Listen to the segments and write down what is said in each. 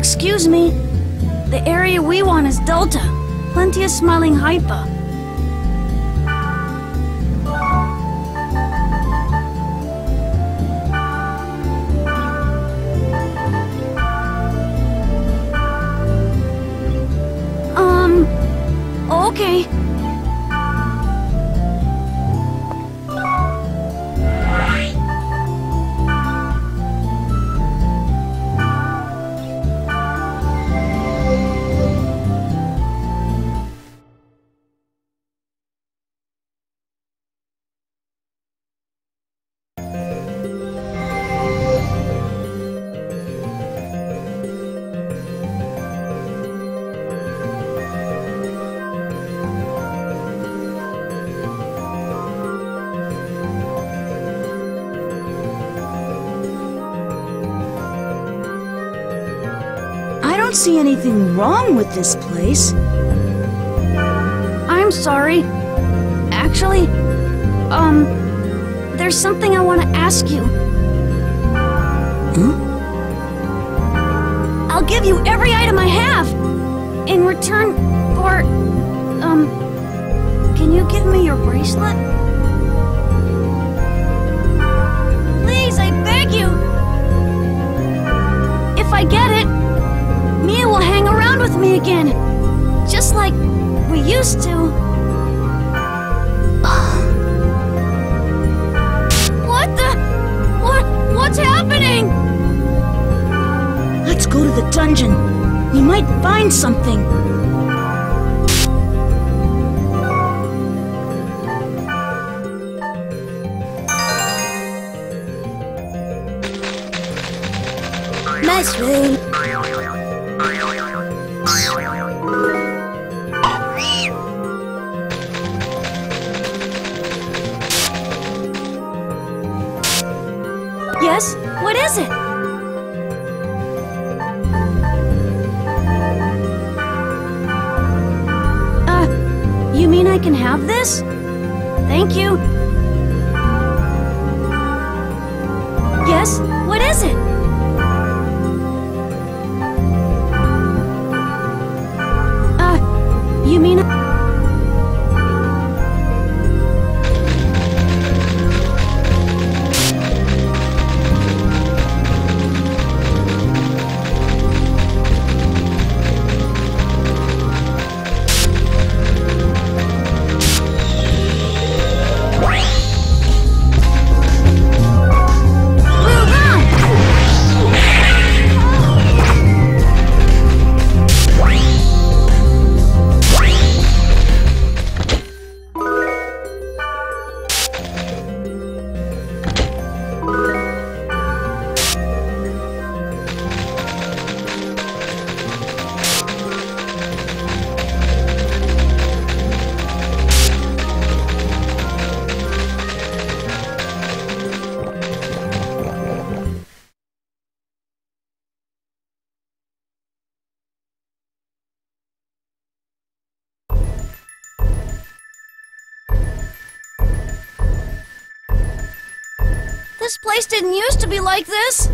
Excuse me. The area we want is Delta. Plenty of smiling hypha. Um, okay. Don't see anything wrong with this place. I'm sorry. Actually, um, there's something I want to ask you. Huh? I'll give you every item I have in return for, um, can you give me your bracelet? Find something. Nice room. Yes? What is it? Thank you. Yes? What is it? This place didn't used to be like this.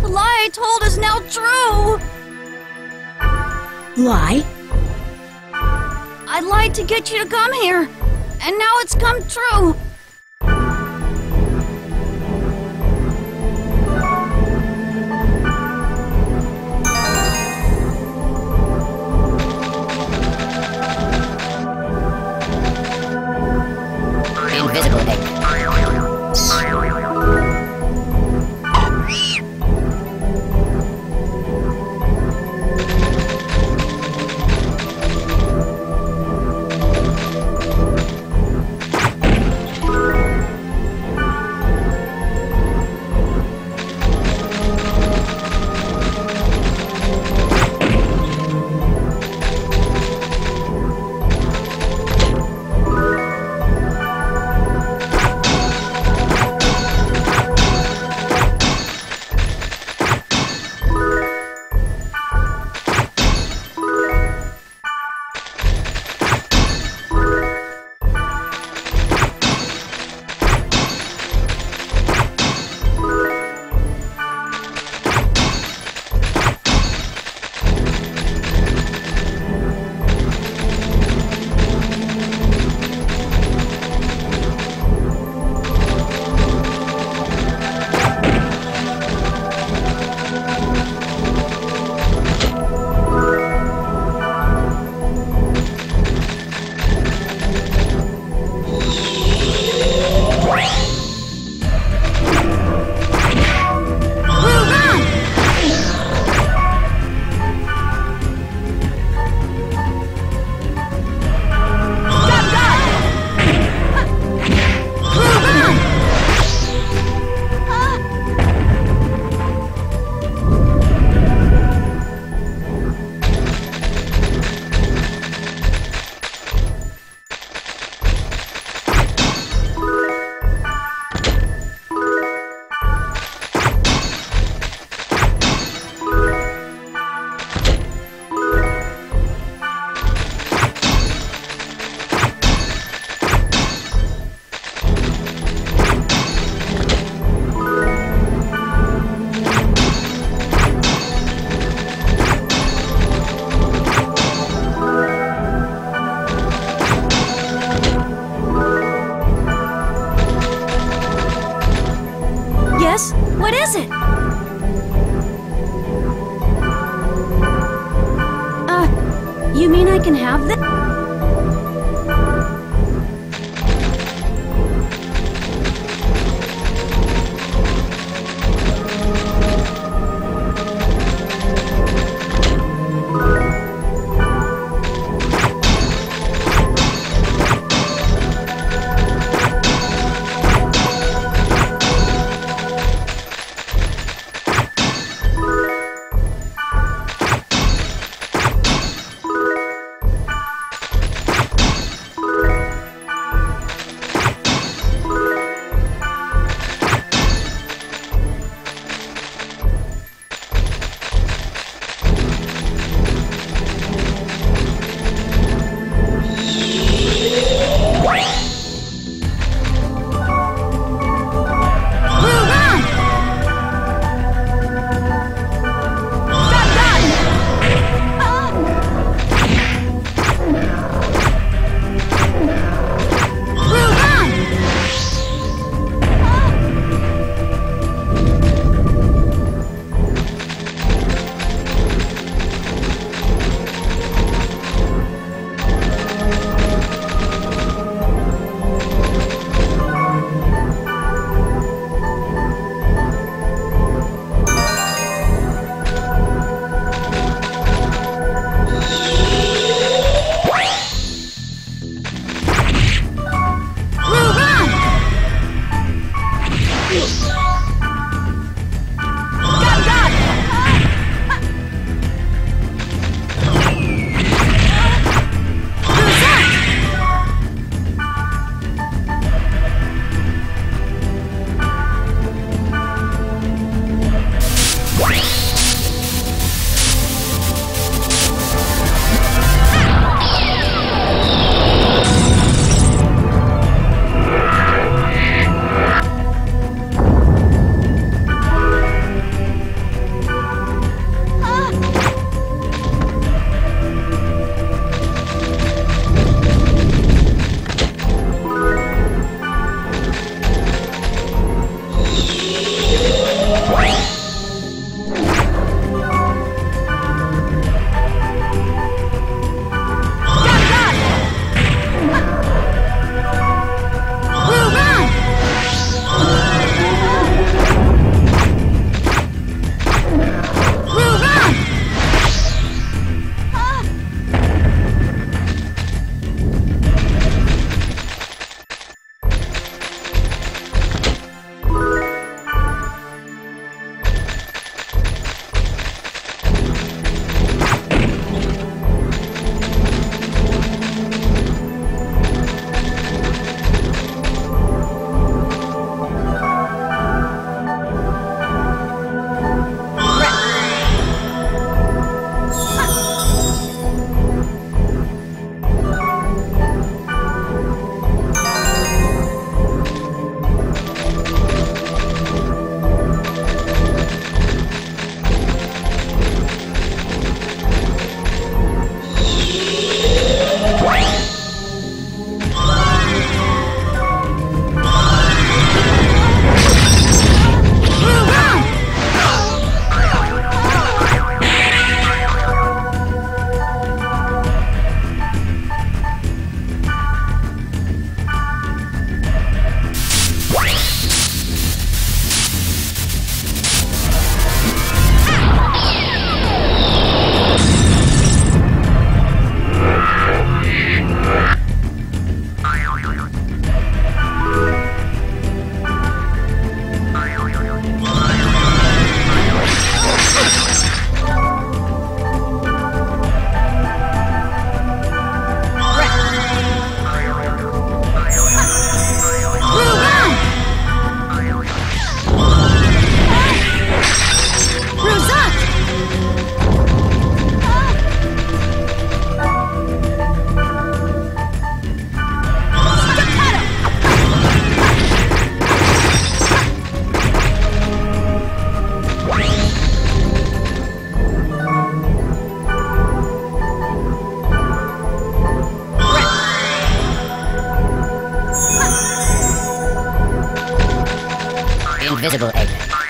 The lie I told is now true. Lie? I lied to get you to come here, and now it's come true. Is it? Uh, you mean I can have this? Invisible egg.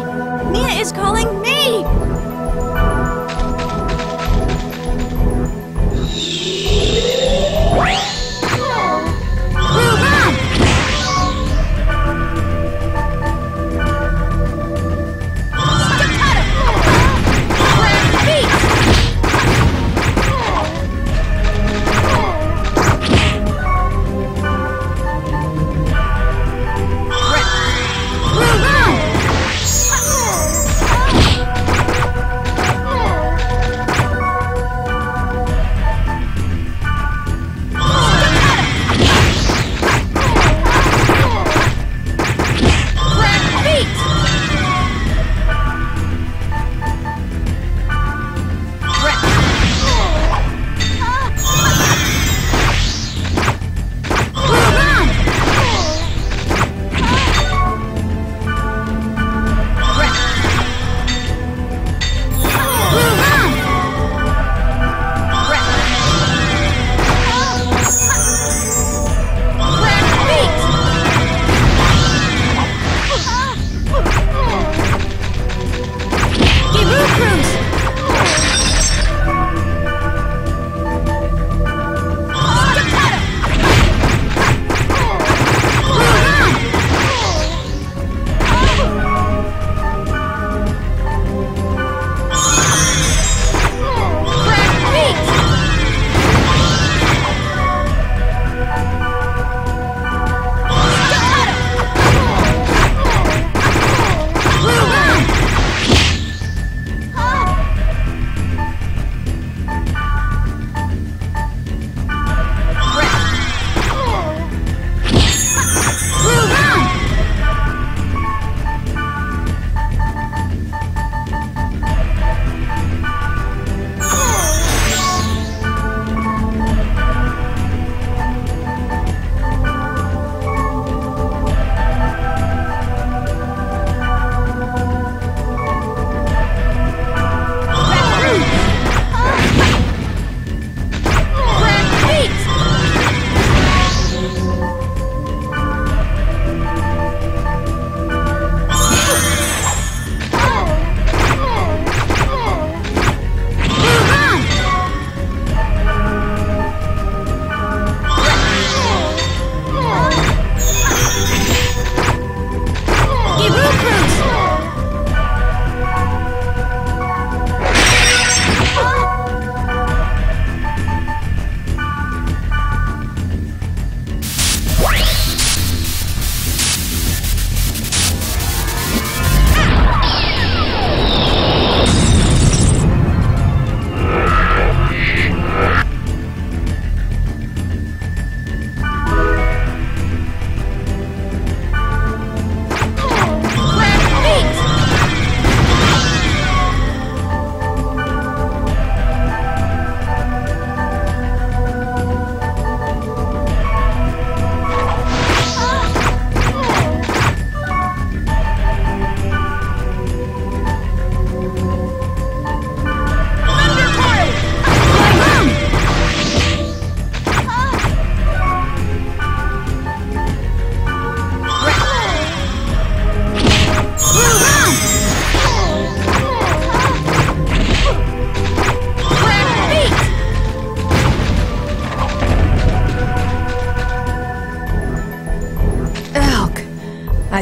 Mia is calling me!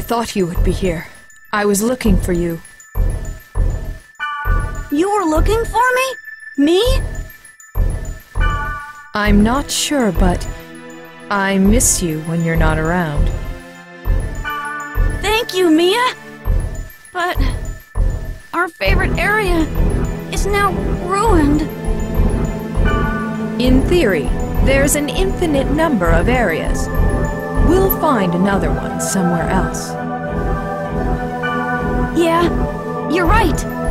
Thought you would be here. I was looking for you. You were looking for me? Me? I'm not sure, but I miss you when you're not around. Thank you, Mia. But our favorite area is now ruined. In theory, there's an infinite number of areas. We'll find another one somewhere else. Yeah, you're right.